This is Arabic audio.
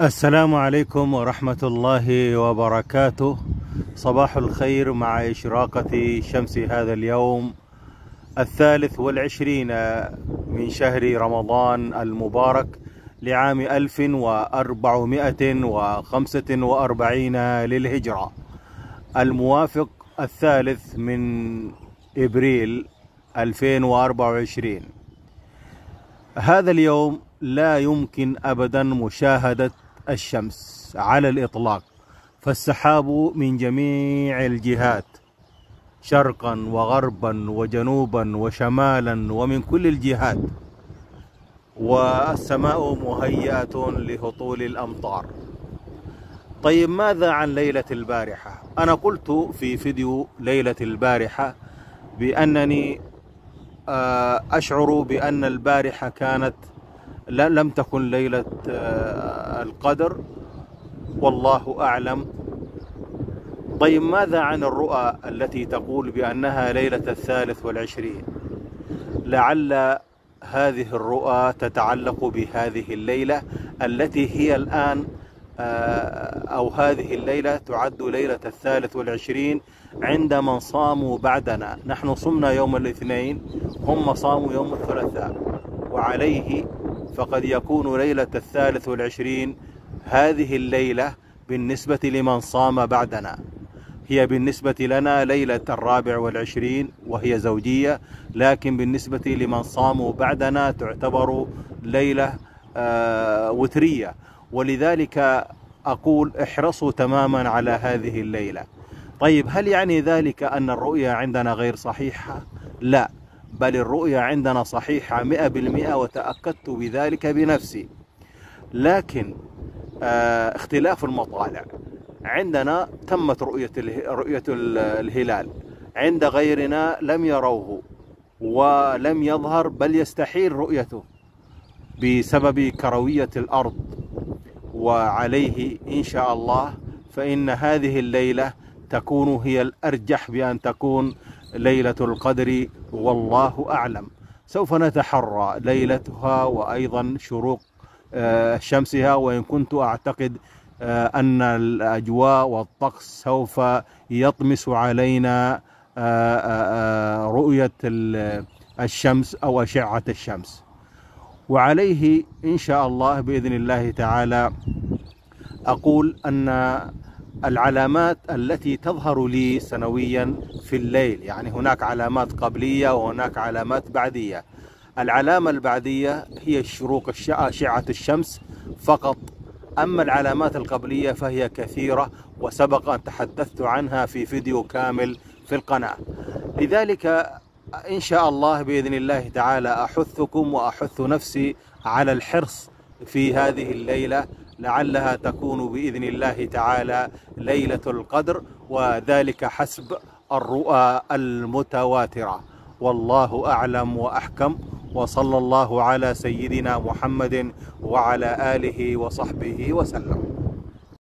السلام عليكم ورحمة الله وبركاته. صباح الخير مع إشراقة شمس هذا اليوم الثالث والعشرين من شهر رمضان المبارك لعام ألف وأربعمائة وخمسة وأربعين للهجرة. الموافق الثالث من إبريل 2024 هذا اليوم لا يمكن أبدا مشاهدة الشمس على الإطلاق فالسحاب من جميع الجهات شرقا وغربا وجنوبا وشمالا ومن كل الجهات. والسماء مهيئة لهطول الأمطار. طيب ماذا عن ليلة البارحة؟ أنا قلت في فيديو ليلة البارحة بأنني أشعر بأن البارحة كانت لم تكن ليلة القدر. والله أعلم. طيب ماذا عن الرؤى التي تقول بأنها ليلة الثالث والعشرين؟ لعل هذه الرؤى تتعلق بهذه الليلة التي هي الآن أو هذه الليلة تعد ليلة الثالث والعشرين عند من صاموا بعدنا. نحن صمنا يوم الاثنين هم صاموا يوم الثلاثاء وعليه فقد يكون ليلة الثالث والعشرين هذه الليلة بالنسبة لمن صام بعدنا. هي بالنسبة لنا ليلة الرابع والعشرين وهي زوجية لكن بالنسبة لمن صاموا بعدنا تعتبر ليلة آه وترية. ولذلك أقول احرصوا تماما على هذه الليلة. طيب هل يعني ذلك أن الرؤيا عندنا غير صحيحة؟ لا. بل الرؤيا عندنا صحيحة مئة بالمئة وتأكدت بذلك بنفسي. لكن آه اختلاف المطالع. عندنا تمت رؤية رؤية الهلال. عند غيرنا لم يروه ولم يظهر بل يستحيل رؤيته بسبب كروية الأرض. وعليه إن شاء الله فإن هذه الليلة تكون هي الأرجح بأن تكون ليلة القدر والله أعلم. سوف نتحرى ليلتها وأيضا شروق شمسها وإن كنت أعتقد أن الأجواء والطقس سوف يطمس علينا رؤية الشمس أو أشعة الشمس. وعليه إن شاء الله بإذن الله تعالى أقول أن العلامات التي تظهر لي سنويا في الليل. يعني هناك علامات قبلية وهناك علامات بعدية. العلامة البعدية هي الشروق أشعة الشمس فقط. أما العلامات القبلية فهي كثيرة وسبق أن تحدثت عنها في فيديو كامل في القناة. لذلك إن شاء الله بإذن الله تعالى أحثكم وأحث نفسي على الحرص في هذه الليلة لعلها تكون بإذن الله تعالى ليلة القدر وذلك حسب الرؤى المتواترة. والله أعلم وأحكم وصلى الله على سيدنا محمد وعلى آله وصحبه وسلم.